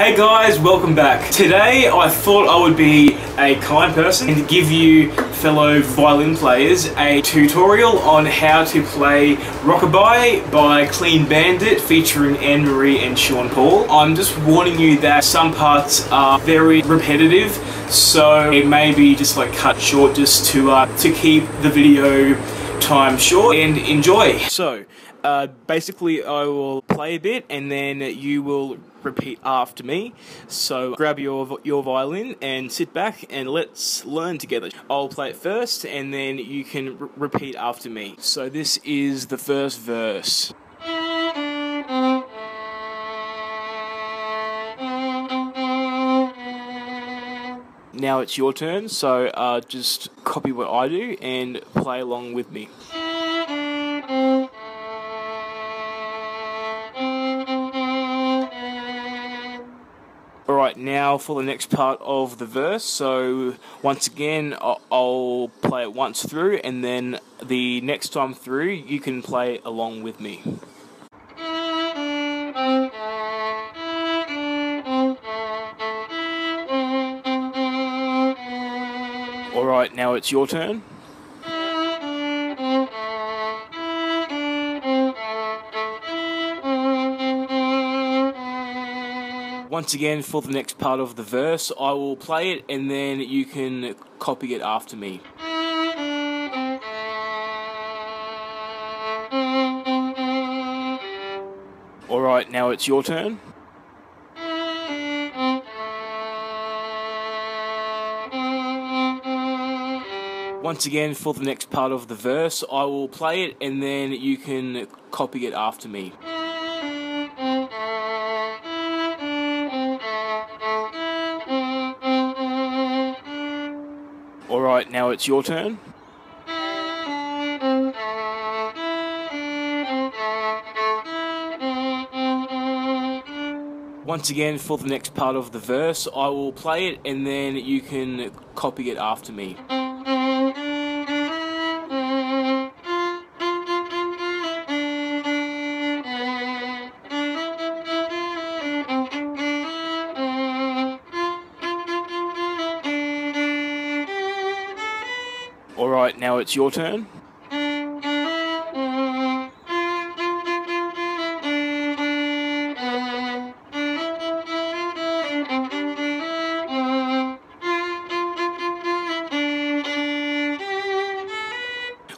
Hey guys, welcome back. Today I thought I would be a kind person and give you fellow violin players a tutorial on how to play Rockabye by Clean Bandit featuring Anne-Marie and Sean Paul. I'm just warning you that some parts are very repetitive so it may be just like cut short just to, uh, to keep the video time short and enjoy. So, uh, basically I will play a bit and then you will repeat after me. So grab your your violin and sit back and let's learn together. I'll play it first and then you can repeat after me. So this is the first verse. Now it's your turn, so uh, just copy what I do and play along with me. Alright, now for the next part of the verse. So, once again, I'll play it once through, and then the next time through, you can play along with me. Alright, now it's your turn. Once again, for the next part of the verse, I will play it and then you can copy it after me. Alright, now it's your turn. Once again, for the next part of the verse, I will play it and then you can copy it after me. Alright, now it's your turn. Once again, for the next part of the verse, I will play it and then you can copy it after me. Alright, now it's your turn.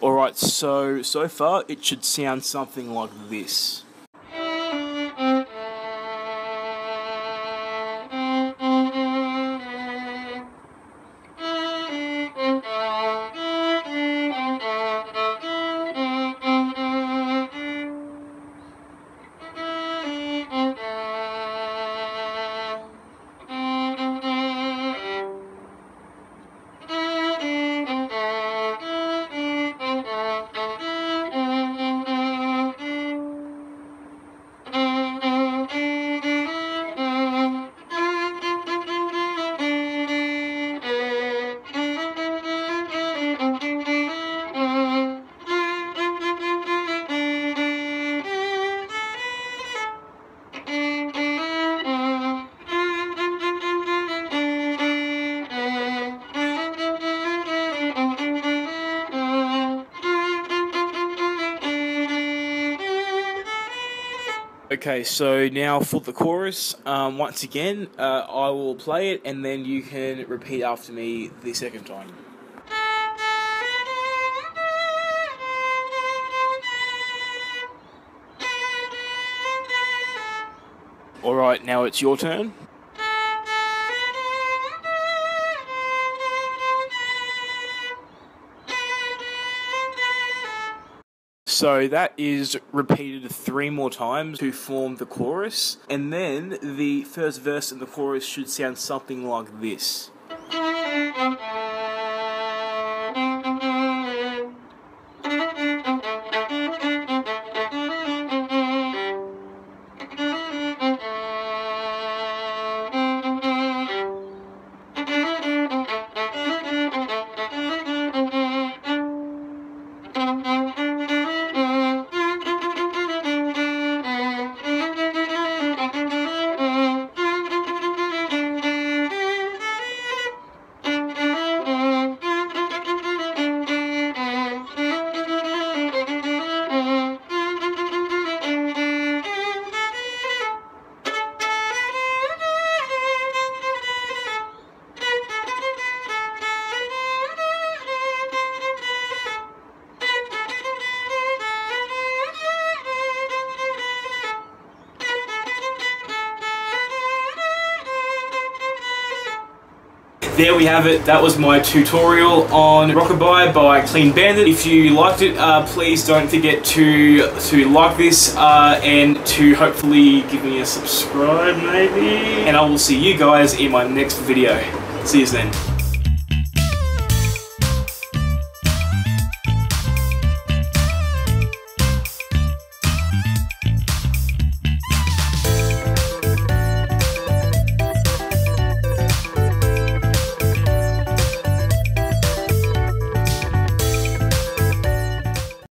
Alright, so, so far it should sound something like this. Okay, so now for the chorus, um, once again, uh, I will play it and then you can repeat after me the second time. Alright, now it's your turn. So that is repeated three more times to form the chorus, and then the first verse and the chorus should sound something like this. There we have it. That was my tutorial on Rockabye by Clean Bandit. If you liked it, uh, please don't forget to to like this uh, and to hopefully give me a subscribe maybe. And I will see you guys in my next video. See you then.